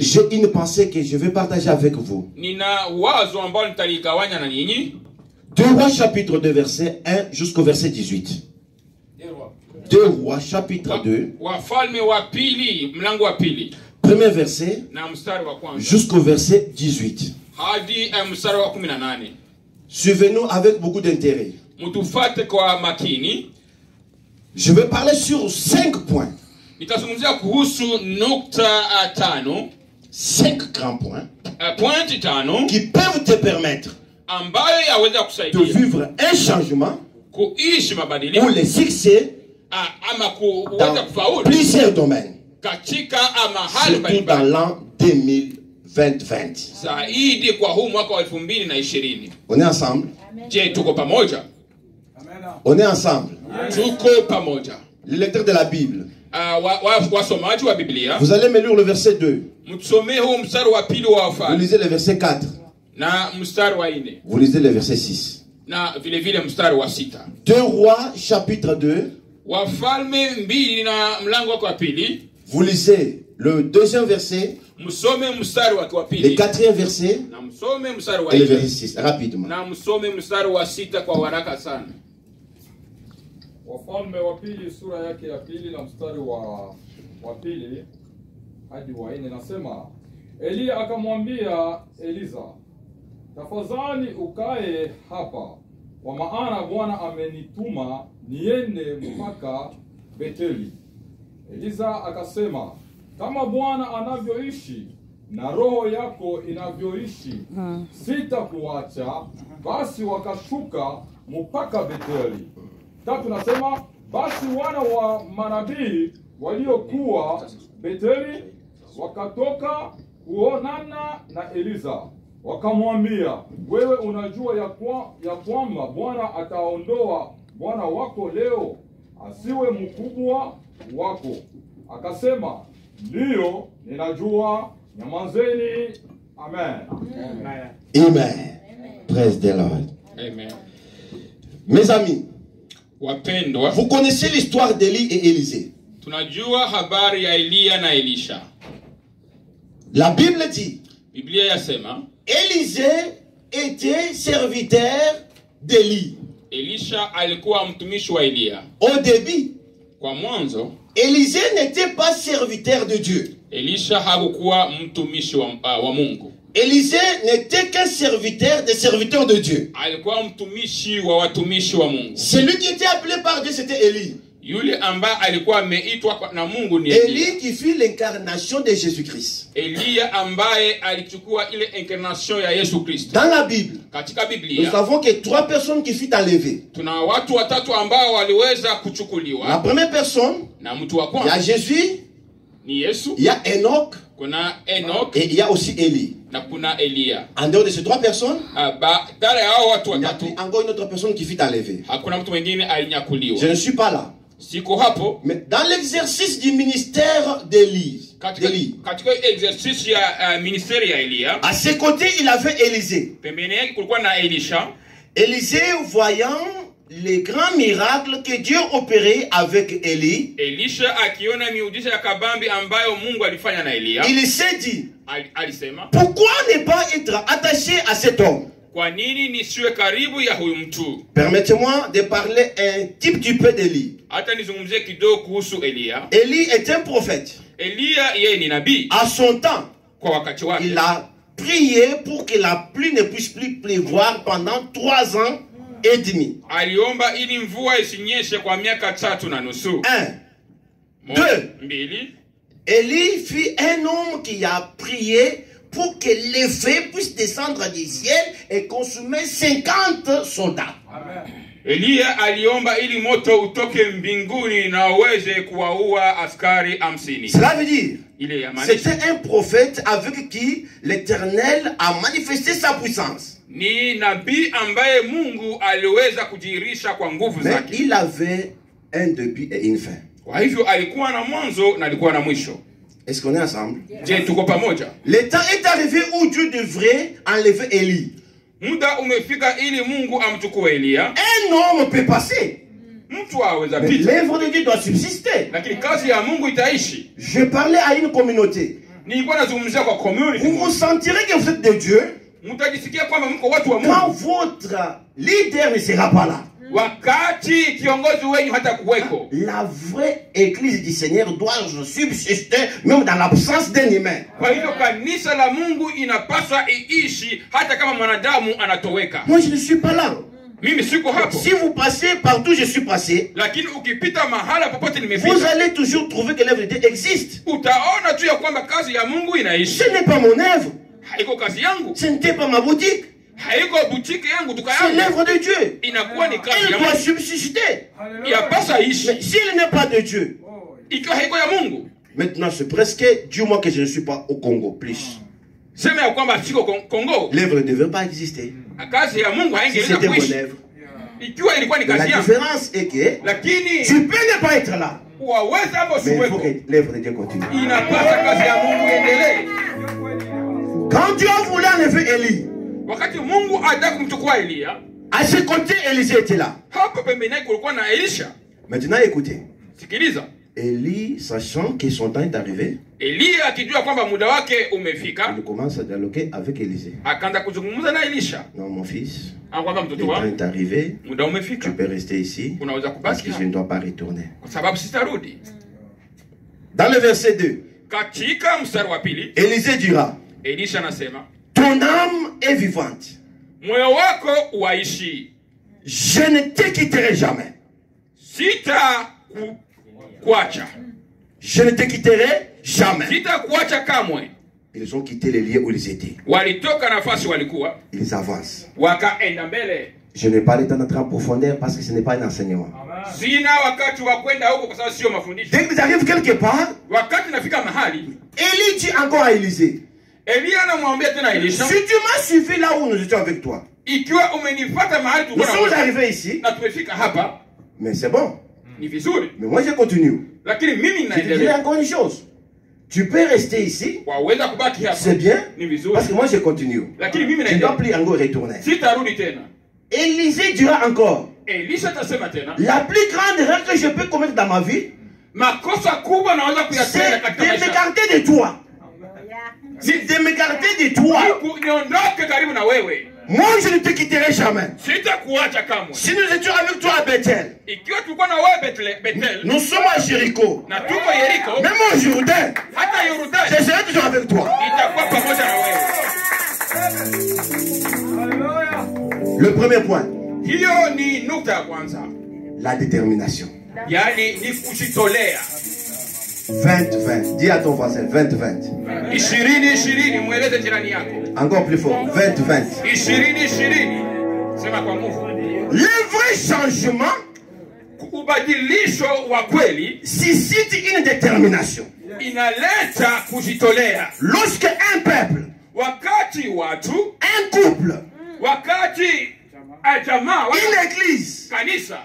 J'ai une pensée que je vais partager avec vous. 2 Rois chapitre 2 verset 1 jusqu'au verset 18. 2 Rois chapitre Wa- 2, wafalme wa pili mlango wa pili premier verset jusqu'au verset 18. hadi eh, Suivez-nous avec beaucoup d'intérêt. Je vais parler sur cinq points. Nitazungumzia kuhusu nukta uh, tano. Cinq grands points. Uh, pointi tano. Qui peuvent te permettre ambayo yaweza de kusaidia vivre un changement kuishi ou mabadiliko le succès uh, ama kuweza dans kufaulu. plusieurs domaines, katika mahali surtout dans mbalimbali l'an 2020. zaidi kwa huu mwaka wa elfu mbili na ishirini. On est ensemble? Je tuko pamoja? On est ensemble? tuko pamoja. Le lecteur de la Bible. Biblia Vous allez me lire le verset 2. mtusomee huu mstari wa pili wa Vous lisez le verset 4. na mstari wa nne Vous lisez le verset 6. na vile vile mstari wa sita 2 Rois chapitre 2. wafalme mbili na mlango wake wa pili Vous lisez le deuxième verset, le quatrième verset et le verset 6. Rapidement. Wafalme wa pili sura yake ya pili na mstari wa wa pili hadi wa nne nasema, Eliya akamwambia Eliza, tafadhali ukae hapa, kwa maana Bwana amenituma niende mpaka Beteli. Eliza akasema, kama Bwana anavyoishi na roho yako inavyoishi, sitakuacha. Basi wakashuka mpaka Beteli. Tatu nasema basi wana wa manabii waliokuwa Betheli wakatoka kuonana na Eliza, wakamwambia, wewe unajua ya, kwa, ya kwamba Bwana ataondoa bwana wako leo asiwe mkubwa wako. Akasema, ndiyo, ninajua, nyamazeni. Amen. Amen. Praise the Lord. Amen. Mes amis, wapendwa vous connaissez l'histoire d'Élie et Élisée. tunajua habari ya eliya na elisha La Bible dit, biblia yasema Élisée était serviteur d'Élie. elisha alikuwa mtumishi wa eliya Au début, kwa mwanzo Élisée n'était pas serviteur de Dieu. elisha hakukuwa mtumishi wa, wa mungu Élisée n'était qu'un serviteur des serviteurs de Dieu. Celui qui était appelé par Dieu, c'était Élie. yule ambaye alikuwa ameitwa kwa- na mungu ni eliya Élie qui fut l'incarnation de Jésus-Christ. eliya ambaye alichukua ile incarnation ya yesu kristo Dans la Bible, katika nous savons que trois personnes qui furent enlevées. tuna watu watatu ambao waliweza La première personne, na mtu wa il y a Jésus, ni yesu il y a Enoch kuna et il y a aussi Élie. Na kuna eliya En dehors de ces trois personnes, Ah, ya hao watu il y a watatu. encore une autre personne qui fut enlevée. hakuna mtu mwingine Je ne suis pas là. siko hapo. Mais dans l'exercice du ministère d'Élie, katika, d'Élie, katika exercice ya uh, ministeri ya eliya à ses côtés, il avait Élisée. pembeni yake kulikuwa na elisha. Élisée, voyant les grands miracles que Dieu opérait avec Élie, elisha akiona miujiza ya kabambi ambayo mungu alifanya na eliya il s'est dit, pourquoi ne pas être attaché à cet homme? Permettez-moi de parler un petit, petit peu d'Élie. Élie est un prophète. À son temps, il a prié pour que la pluie ne puisse plus pleuvoir pendant trois ans et demi. Un. Deux. Élie fut un homme qui a prié pour que les feux puissent descendre du ciel et consumer 50 soldats. eliya aliomba ili moto utoke mbinguni na uweze kuwaua askari hamsini Cela veut dire, c'était un prophète avec qui l'Éternel a manifesté sa puissance. ni nabii ambaye mungu aliweza kujiirisha kwa nguvu Mais il avait un début et une fin. Kwa hivyo alikuwa na mwanzo na alikuwa na mwisho. Est-ce qu'on est ensemble? Je tuko pamoja. Le temps est arrivé où Dieu devrait enlever Élie. muda umefika ili mungu amchukue eliya Un homme peut passer, mtu aweza mais pita. l'œuvre de Dieu doit subsister. lakini kazi ya mungu itaishi. Je parlais à une communauté. nilikuwa nazungumzia kwa community. Vous vous sentirez que vous êtes de Dieu. Mtajisikia kwamba mko watu wa quand votre leader ne sera pas là. Wakati kiongozi wenyu hata kuweko La vraie église du Seigneur doit subsister même dans l'absence d'un humain. kwa hivyo kanisa la mungu inapaswa iishi hata kama mwanadamu anatoweka Moi, je ne suis pas là. mimi siko hapo Si vous passez partout, je suis passé. lakini ukipita mahala popote Vous allez toujours trouver que l'œuvre de Dieu existe. utaona tu ya kwamba kazi ya mungu inaishi Ce n'est pas mon œuvre. haiko kazi yangu Ce n'était pas ma boutique. C'est l'œuvre de Dieu. Elle doit subsister. Mais si elle n'est pas de Dieu, mungu maintenant c'est presque, dis-moi que je ne suis pas au Congo, plus. L'œuvre ne devait pas exister. Si c'était mon œuvre. La différence est que tu peux ne pas être là. Mais il faut que l'œuvre de Dieu continue. Quand Dieu voulait enlever Élie, wakati mungu ataka kumchukua eliya à ce côté, Élisée était là. hapo pembeni yake kulikuwa na elisha Maintenant, écoutez. sikiliza Élie, sachant que son temps est arrivé, eliya akijua kwamba muda wake umefika il commence à dialoguer avec Élisée. akaanza kuzungumza na elisha Non, mon fils, akwamba le mtoto temps wangu est arrivé. muda umefika Tu peux rester ici unaweza parce kubaki que je hapa ne dois pas retourner. kwa sababu sitarudi Dans le verset 2, katika mstari wa pili Élisée dira elisha anasema Ton âme est vivante. moyo wako waishi Je ne te quitterai jamais. sita ku, kuacha Je ne te quitterai jamais. sita kuacha kamwe Ils ont quitté les lieux où ils étaient. walitoka nafasi walikuwa Ils avancent. wakaenda mbele Je n'ai pas le temps d'entrer en profondeur parce que ce n'est pas un enseignement. sina wakati wa kwenda huko kwa sababu sio mafundisho Dès qu'ils arrivent quelque part, wakati nafika mahali Élie dit encore à Élisée Si tu m'as suivi là où nous étions avec toi, nous sommes arrivés ici, mais c'est bon. vizuri Mais moi, je continue. Je te encore une chose. Tu peux rester ici, c'est bien, parce que moi, je continue. Je ne dois plus encore retourner. Élisée dira encore. La plus grande erreur que je peux commettre dans ma vie, c'est de m'écarter de toi. C'est de toi. Niku- niondoke karibu na wewe. Moi, je ne te quitterai jamais. sitakuacha kamwe. Si nous étions avec toi à Bethel, ikiwa tulikuwa na wewe Betle- betel nous sommes à Jéricho, na tuko yeriko même au Jourdain, hata je serai toujours avec toi. itakuwa pamoja na wewe. Le premier point, hiyo ni nukta ya kwanza. La détermination. yaani ni kujitolea 20-20. Dis à ton voisin 20-20. ishirini ishirini mweleze jirani yako Encore plus fort, 20-20. ishirini ishirini sema kwa nguvu Le vrai changement suscite une détermination. Lorsque un peuple, un couple, une église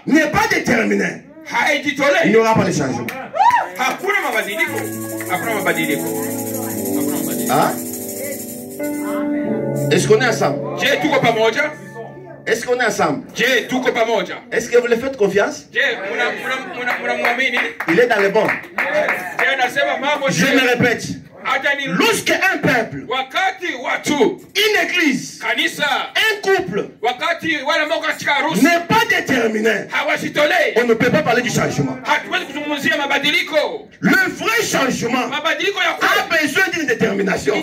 n'est pas déterminé, il n'y aura pas de changement. Hakuna mabadiliko hakuna mabadiliko hakuna mabadiliko Hein? Est-ce qu'on est ensemble je tuko pamoja Est-ce qu'on est ensemble je tuko pamoja Est-ce que vous le faites confiance je mnamwamini? Il est dans le bon. je- me répète. Hata ni Lorsque un peuple, une église, un couple n'est pas déterminé, on ne peut pas parler du changement. Le vrai changement a besoin d'une détermination.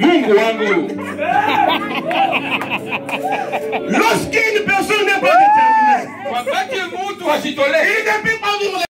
inaomba Wakati mtu ajitolee. Ili